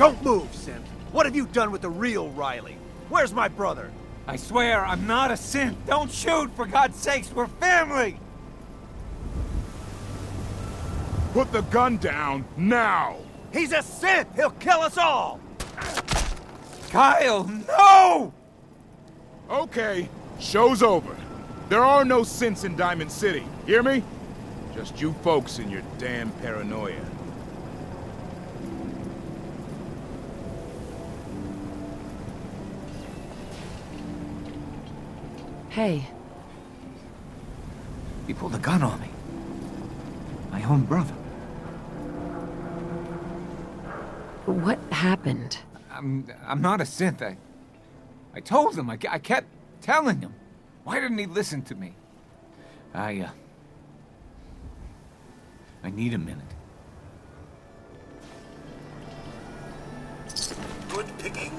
Don't move, Synth. What have you done with the real Riley? Where's my brother? I swear, I'm not a synth. Don't shoot, for God's sakes, we're family! Put the gun down, now! He's a synth! He'll kill us all! Kyle, no! Okay, show's over. There are no synths in Diamond City, hear me? Just you folks and your damn paranoia. Hey, He pulled a gun on me. My own brother. what happened? I'm I'm not a synth. I I told him. I, I kept telling him. Why didn't he listen to me? I uh I need a minute. Good picking.